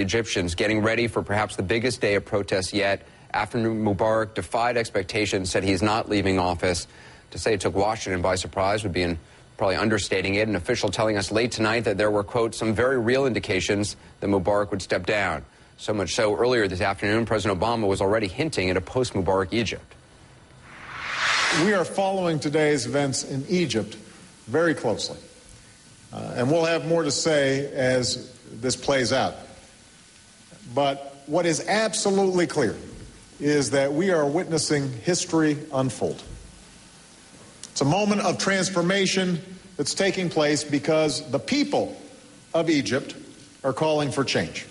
Egyptians getting ready for perhaps the biggest day of protest yet after Mubarak defied expectations, said he's not leaving office. To say it took Washington by surprise would be probably understating it. An official telling us late tonight that there were, quote, some very real indications that Mubarak would step down. So much so, earlier this afternoon, President Obama was already hinting at a post Mubarak Egypt. We are following today's events in Egypt very closely. Uh, and we'll have more to say as this plays out. But what is absolutely clear is that we are witnessing history unfold. It's a moment of transformation that's taking place because the people of Egypt are calling for change.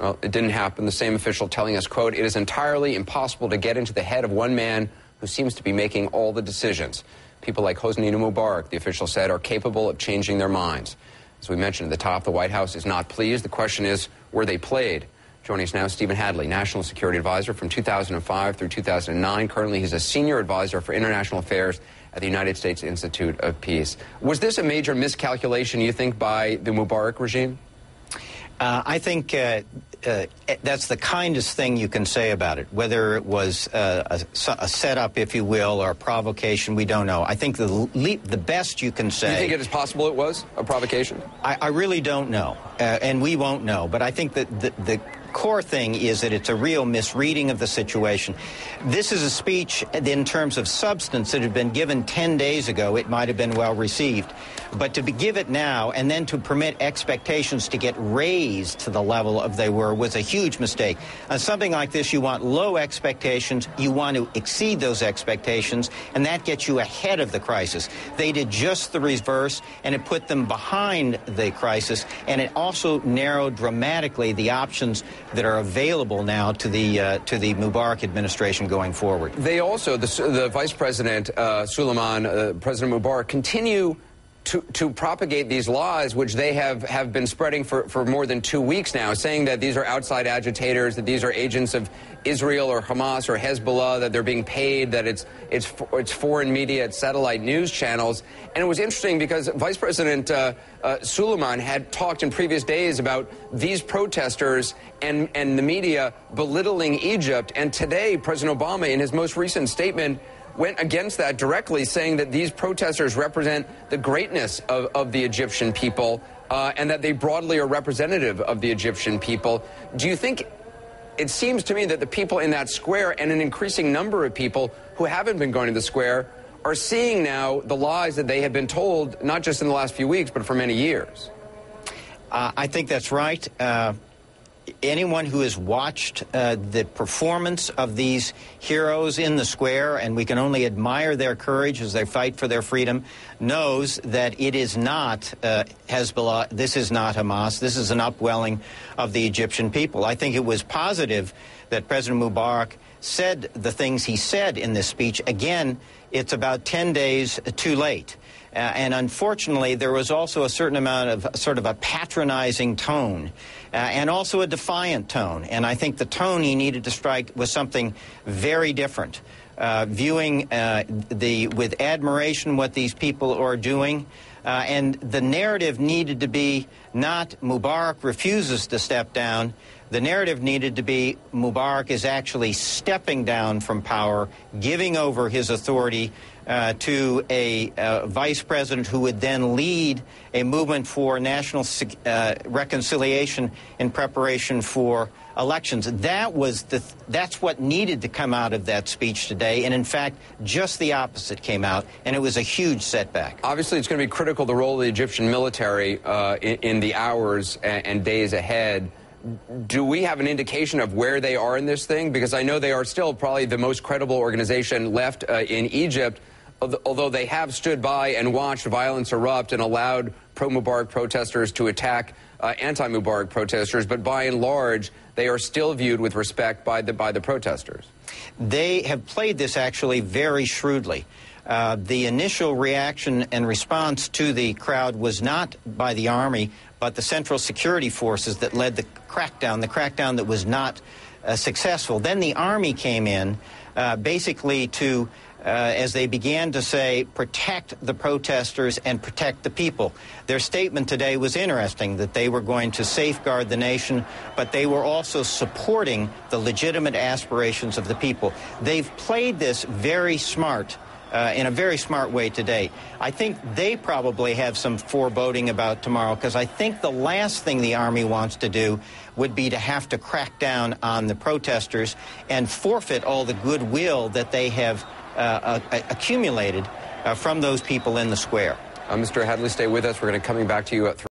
Well, it didn't happen. The same official telling us, quote, it is entirely impossible to get into the head of one man who seems to be making all the decisions. People like Hosni Mubarak, the official said, are capable of changing their minds. As we mentioned at the top, the White House is not pleased. The question is, were they played? Joining us now, Stephen Hadley, National Security Advisor from 2005 through 2009. Currently, he's a Senior Advisor for International Affairs at the United States Institute of Peace. Was this a major miscalculation, you think, by the Mubarak regime? Uh, I think uh, uh, that's the kindest thing you can say about it. Whether it was uh, a, a, setup, if you will, or a provocation, we don't know. I think the le- the best you can say. You think it is possible it was a provocation? I, I really don't know, uh, and we won't know. But I think that the, the core thing is that it's a real misreading of the situation. This is a speech in terms of substance that had been given 10 days ago. It might have been well received. But to give it now and then to permit expectations to get raised to the level of they were was a huge mistake. On something like this, you want low expectations. You want to exceed those expectations, and that gets you ahead of the crisis. They did just the reverse, and it put them behind the crisis, and it also narrowed dramatically the options that are available now to the uh, to the Mubarak administration going forward. They also, the, the Vice President uh, Suleiman, uh, President Mubarak, continue to, to propagate these laws, which they have, have been spreading for, for more than two weeks now, saying that these are outside agitators, that these are agents of Israel or Hamas or Hezbollah, that they're being paid, that it's, it's, it's foreign media, it's satellite news channels. And it was interesting because Vice President uh, uh, Suleiman had talked in previous days about these protesters and, and the media belittling Egypt. And today, President Obama, in his most recent statement, went against that directly, saying that these protesters represent the greatness of, of the Egyptian people uh, and that they broadly are representative of the Egyptian people. Do you think it seems to me that the people in that square and an increasing number of people who haven't been going to the square are seeing now the lies that they have been told, not just in the last few weeks, but for many years? Uh, I think that's right. Uh, anyone who has watched uh, the performance of these heroes in the square, and we can only admire their courage as they fight for their freedom, knows that it is not uh, Hezbollah, this is not Hamas, this is an upwelling of the Egyptian people. I think it was positive that President Mubarak said the things he said in this speech. Again, it's about 10 days too late. Uh, and unfortunately, there was also a certain amount of sort of a patronizing tone uh, and also a defiant tone. And I think the tone he needed to strike was something very different. Uh, viewing uh, the with admiration what these people are doing, uh, and the narrative needed to be not Mubarak refuses to step down. The narrative needed to be Mubarak is actually stepping down from power, giving over his authority uh, to a uh, vice president who would then lead a movement for national uh, reconciliation in preparation for elections. That was the th- that's what needed to come out of that speech today, and in fact, just the opposite came out, and it was a huge setback. Obviously, it's going to be critical the role of the Egyptian military uh, in, in, the hours and, and days ahead do we have an indication of where they are in this thing? Because I know they are still probably the most credible organization left uh, in Egypt although they have stood by and watched violence erupt and allowed pro-Mubarak protesters to attack uh, anti-Mubarak protesters, but by and large, they are still viewed with respect by the by the protesters. They have played this actually very shrewdly. Uh, the initial reaction and response to the crowd was not by the army, but the Central Security Forces that led the crackdown, the crackdown that was not uh, successful. Then the army came in, uh, basically to uh, as they began to say, protect the protesters and protect the people. Their statement today was interesting that they were going to safeguard the nation, but they were also supporting the legitimate aspirations of the people. They've played this very smart. Uh, in a very smart way today. I think they probably have some foreboding about tomorrow because I think the last thing the Army wants to do would be to have to crack down on the protesters and forfeit all the goodwill that they have accumulated uh, from those people in the square. Uh, Mr. Hadley, stay with us. We're going to coming back to you at